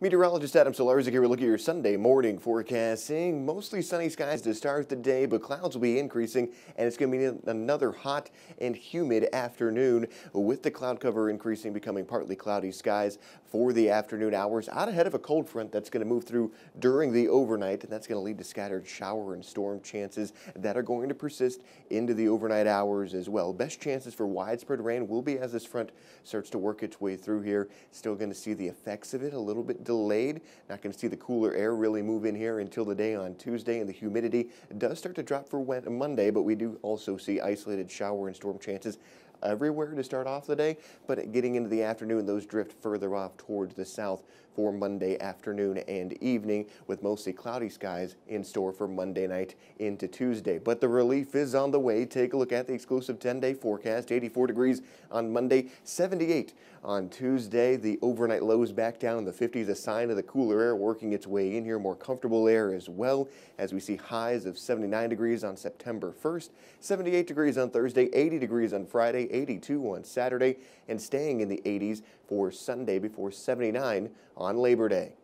Meteorologist Adam Solarzik here. We Look at your Sunday morning forecast. Seeing mostly sunny skies to start the day, but clouds will be increasing, and it's going to be another hot and humid afternoon with the cloud cover increasing, becoming partly cloudy skies for the afternoon hours. Out ahead of a cold front that's going to move through during the overnight, and that's going to lead to scattered shower and storm chances that are going to persist into the overnight hours as well. Best chances for widespread rain will be as this front starts to work its way through here. Still going to see the effects of it a little bit delayed. Not going to see the cooler air really move in here until the day on Tuesday, and the humidity does start to drop for Monday, but we do also see isolated shower and storm chances everywhere to start off the day, but getting into the afternoon, those drift further off towards the south for Monday afternoon and evening with mostly cloudy skies in store for Monday night into Tuesday. But the relief is on the way. Take a look at the exclusive 10-day forecast. 84 degrees on Monday, 78 on Tuesday. The overnight lows back down in the 50s, a sign of the cooler air working its way in here, more comfortable air as well as we see highs of 79 degrees on September 1st, 78 degrees on Thursday, 80 degrees on Friday, 82 on Saturday, and staying in the 80s for Sunday before 79 on Labor Day.